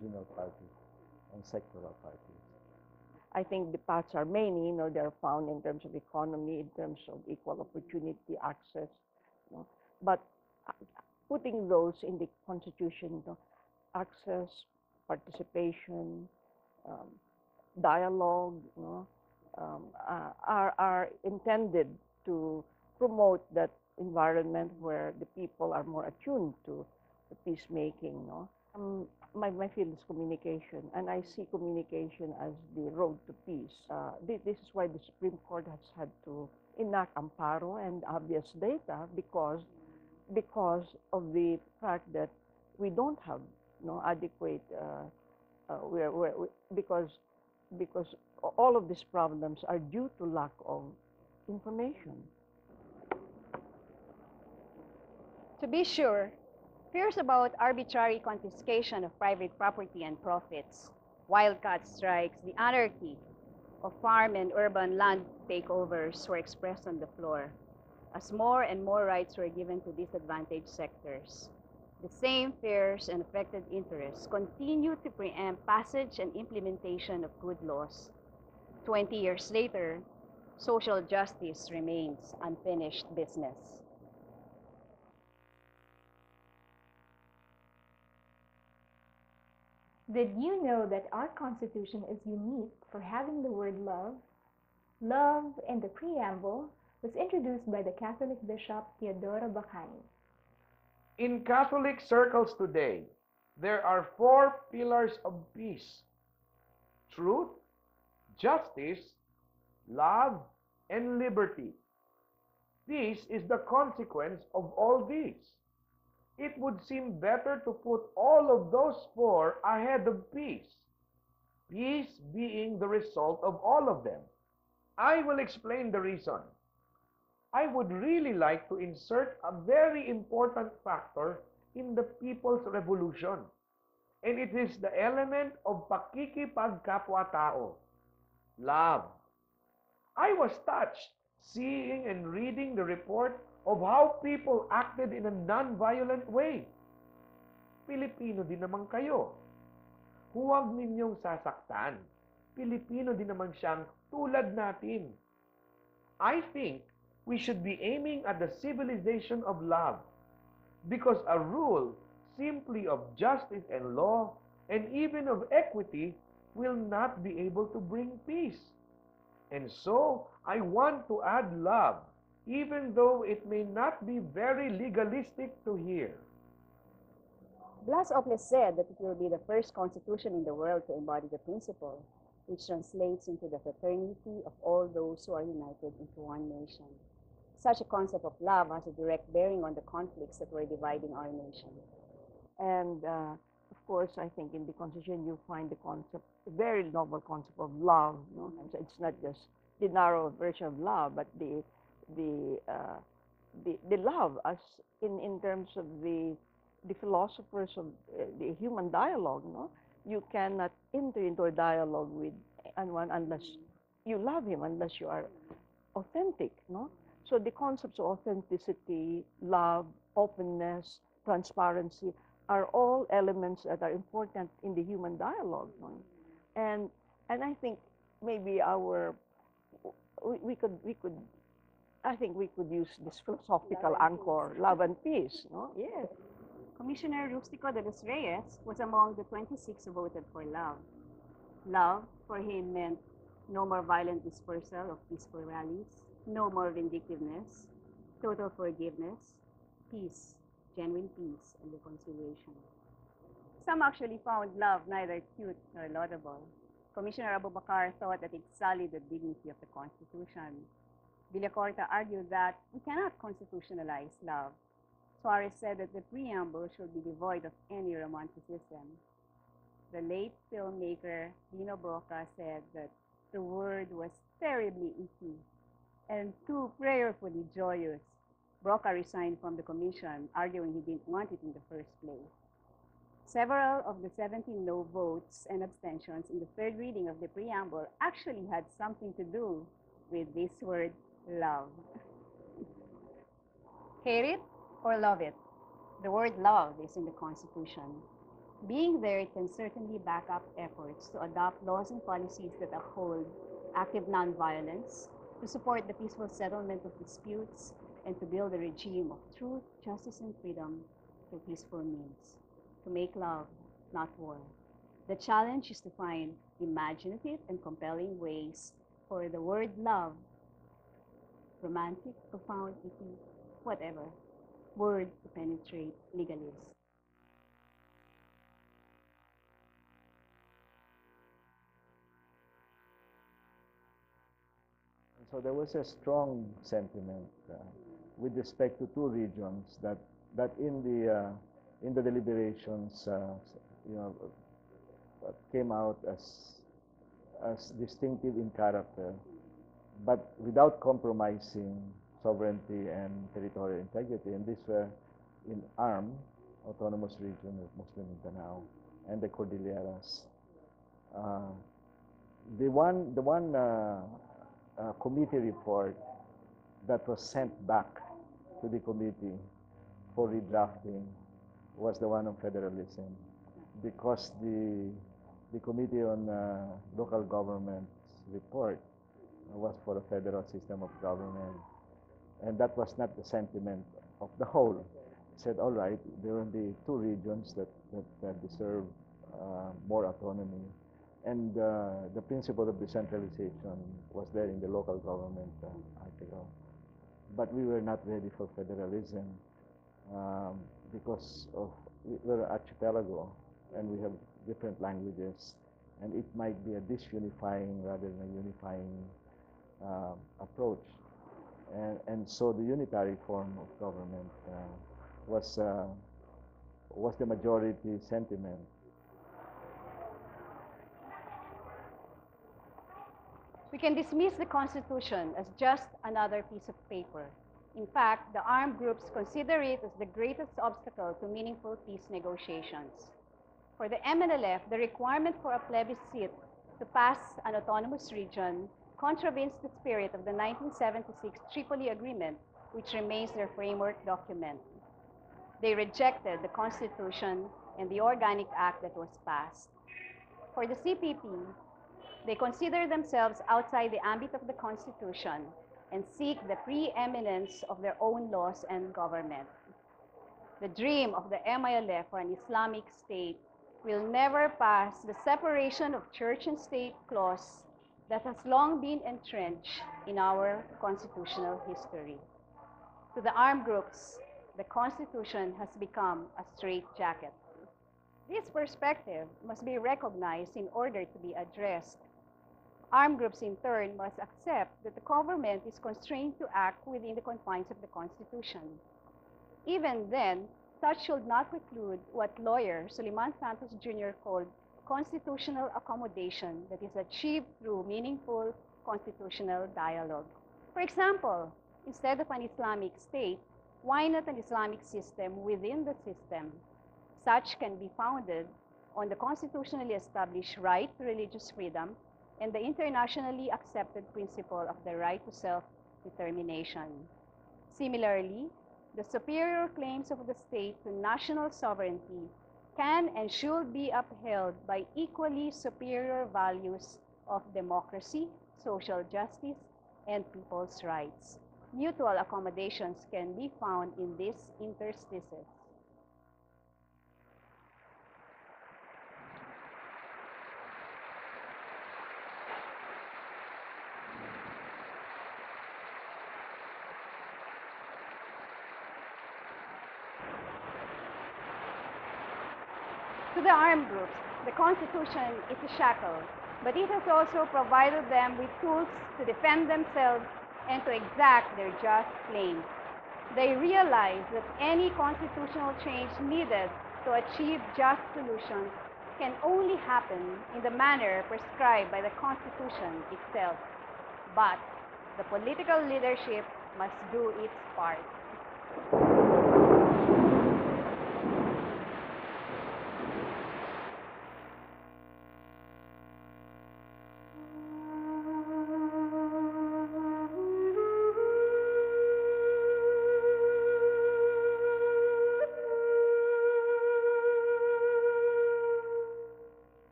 regional parties and sectoral parties. I think the paths are many, you know, they're found in terms of economy, in terms of equal opportunity, access, you know. But uh, putting those in the constitution, you know, access, participation, um, dialogue, you know, um, uh, are, are intended to promote that environment where the people are more attuned to the peacemaking. No? Um, my, my field is communication, and I see communication as the road to peace. Uh, this, is why the Supreme Court has had to enact amparo and habeas data because because of the fact that we don't have no adequate uh, uh, we're, we're, we, because because all of these problems are due to lack of information. To be sure, fears about arbitrary confiscation of private property and profits, wildcat strikes, the anarchy of farm and urban land takeovers were expressed on the floor as more and more rights were given to disadvantaged sectors. The same fears and affected interests continue to preempt passage and implementation of good laws. 20 years later, social justice remains unfinished business. Did you know that our Constitution is unique for having the word love? Love in the preamble was introduced by the Catholic Bishop Teodoro Bacani. In Catholic circles today, there are four pillars of peace truth, justice, love, and liberty. Peace is the consequence of all these it would seem better to put all of those four ahead of peace, peace being the result of all of them. I will explain the reason. I would really like to insert a very important factor in the people's revolution. And it is the element of pakikipagkapwa-tao, love. I was touched seeing and reading the report of how people acted in a non-violent way. Pilipino din naman kayo. Huwag ninyong sasaktan. Pilipino din naman siyang tulad natin. I think we should be aiming at the civilization of love because a rule simply of justice and law and even of equity will not be able to bring peace. And so, I want to add love even though it may not be very legalistic to hear. Blas Ople said that it will be the first constitution in the world to embody the principle, which translates into the fraternity of all those who are united into one nation. Such a concept of love has a direct bearing on the conflicts that were dividing our nation. And uh, course, I think in the Constitution you find the concept, very novel concept of love. No? It's not just the narrow version of love, but the the uh, the, the love as in, in terms of the the philosophers of uh, the human dialogue, no? You cannot enter into a dialogue with anyone unless you love him, unless you are authentic, no? So the concepts of authenticity, love, openness, transparency are all elements that are important in the human dialogue. No? And and I think maybe our we, we could we could I think we could use this philosophical love anchor, peace. love and peace. No? Yes. Commissioner Rustico de los Reyes was among the 26 who voted for love. Love for him meant no more violent dispersal of peaceful rallies, no more vindictiveness, total forgiveness, peace, genuine peace, and reconciliation. Some actually found love neither cute nor laudable. Commissioner Abubakar thought that it sullied the dignity of the Constitution Villacorta argued that we cannot constitutionalize love. Suarez said that the preamble should be devoid of any romanticism. The late filmmaker Lino Brocka said that the word was terribly icky and too prayerfully joyous. Brocka resigned from the commission, arguing he didn't want it in the first place. Several of the 17 no votes and abstentions in the third reading of the preamble actually had something to do with this word love. Hate it or love it? The word love is in the Constitution. Being there, can certainly back up efforts to adopt laws and policies that uphold active nonviolence, to support the peaceful settlement of disputes, and to build a regime of truth, justice, and freedom through peaceful means, to make love, not war. The challenge is to find imaginative and compelling ways for the word love, romantic, profound, whatever, word to penetrate legalists. So there was a strong sentiment uh, with respect to two regions that that in the uh, in the deliberations, uh, you know, uh, came out as as distinctive in character, but without compromising sovereignty and territorial integrity. And these were in ARM, Autonomous Region of Muslim Mindanao, and the Cordilleras. Uh, the one, the one uh, uh, committee report that was sent back to the committee for redrafting was the one on federalism. Because the the committee on uh, local government's report was for a federal system of government. And that was not the sentiment of the whole. Said all right there will be two regions that that, that deserve uh, more autonomy. And uh, the principle of decentralization was there in the local government uh, article. But we were not ready for federalism um, because of we're an archipelago and we have different languages and it might be a disunifying rather than a unifying uh, approach. And, and so the unitary form of government uh, was, uh, was the majority sentiment. We can dismiss the Constitution as just another piece of paper. In fact, the armed groups consider it as the greatest obstacle to meaningful peace negotiations. For the MNLF, the requirement for a plebiscite to pass an autonomous region contravenes the spirit of the 1976 Tripoli Agreement, which remains their framework document. They rejected the Constitution and the Organic Act that was passed. For the CPP, they consider themselves outside the ambit of the Constitution and seek the preeminence of their own laws and government. The dream of the MILF for an Islamic state will never pass the separation of church and state clause that has long been entrenched in our constitutional history. To the armed groups, the Constitution has become a straitjacket. This perspective must be recognized in order to be addressed Armed groups, in turn, must accept that the government is constrained to act within the confines of the Constitution. Even then, such should not preclude what lawyer Soliman Santos Jr. called constitutional accommodation that is achieved through meaningful constitutional dialogue. For example, instead of an Islamic state, why not an Islamic system within the system? Such can be founded on the constitutionally established right to religious freedom and the internationally accepted principle of the right to self-determination. Similarly, the superior claims of the state to national sovereignty can and should be upheld by equally superior values of democracy, social justice, and people's rights. Mutual accommodations can be found in these interstices. The armed groups, the Constitution is a shackle, but it has also provided them with tools to defend themselves and to exact their just claims. They realize that any constitutional change needed to achieve just solutions can only happen in the manner prescribed by the Constitution itself. But the political leadership must do its part.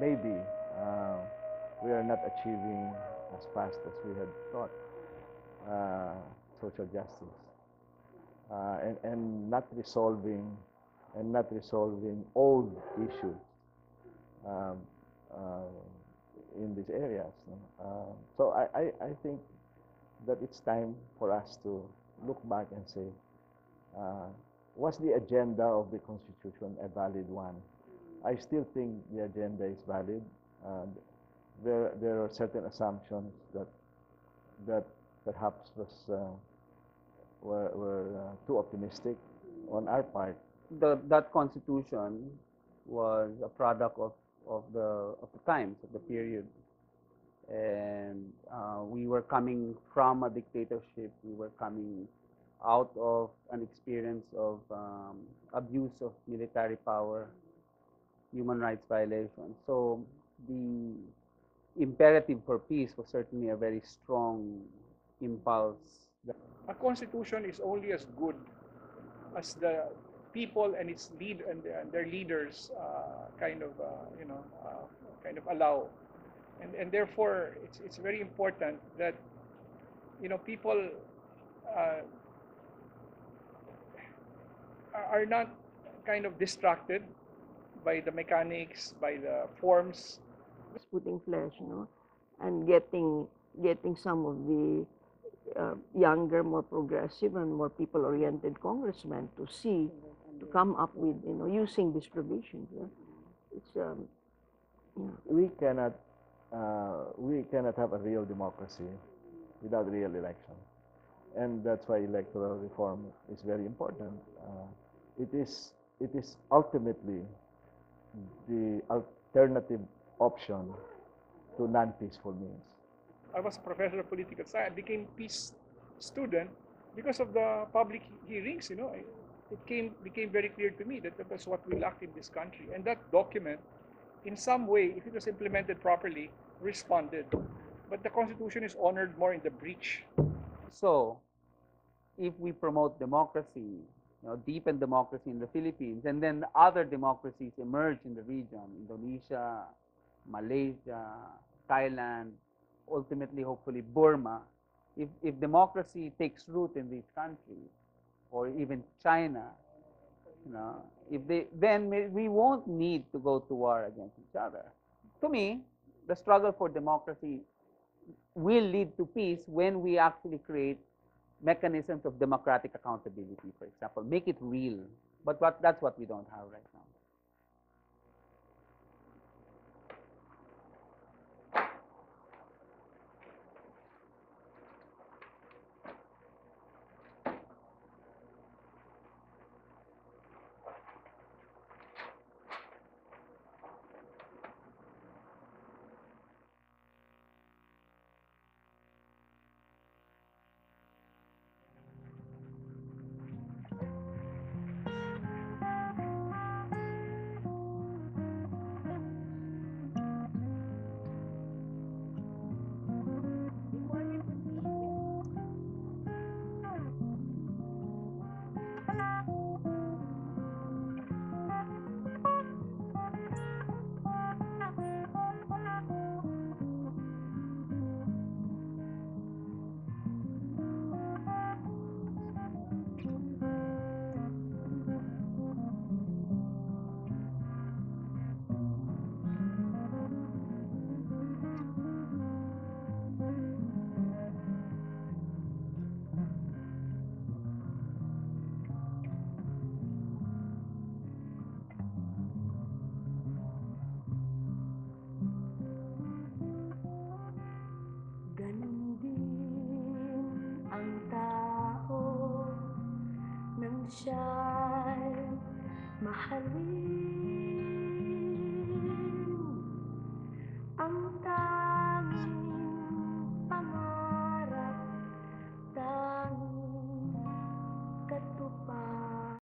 Maybe uh, we are not achieving as fast as we had thought uh, social justice uh, and, and not resolving and not resolving old issues um, uh, in these areas. Uh, so I, I, I think that it's time for us to look back and say, uh, was the agenda of the Constitution a valid one? I still think the agenda is valid. There, there are certain assumptions that that perhaps was uh, were, were uh, too optimistic on our part. the, that constitution was a product of, of the of the times of the period and uh, we were coming from a dictatorship we were coming out of an experience of um, abuse of military power human rights violations so the imperative for peace was certainly a very strong impulse. A constitution is only as good as the people and its lead and, their leaders uh, kind of uh, you know uh, kind of allow. And and therefore it's it's very important that you know people uh, are not kind of distracted by the mechanics by the forms It's putting flesh, you know, and getting getting some of the uh, younger, more progressive, and more people-oriented congressmen to see, to come up with, you know, using these provisions. Yeah? It's um, yeah. We cannot uh, we cannot have a real democracy without real election, and that's why electoral reform is very important. Uh, it is it is ultimately the alternative option to non-peaceful means. I was a professor of political science, became peace student because of the public hearings, you know. I, it came became very clear to me that that was what we lacked in this country. And that document, in some way, if it was implemented properly, responded. But the Constitution is honored more in the breach. So, if we promote democracy, know, deepen democracy in the Philippines, and then other democracies emerge in the region, Indonesia, Malaysia, Thailand, ultimately, hopefully, Burma, if, if democracy takes root in these countries, or even China, you know, if they, then we won't need to go to war against each other. To me, the struggle for democracy will lead to peace when we actually create mechanisms of democratic accountability, for example, make it real. But what, that's what we don't have right now. Siya'y mahalin.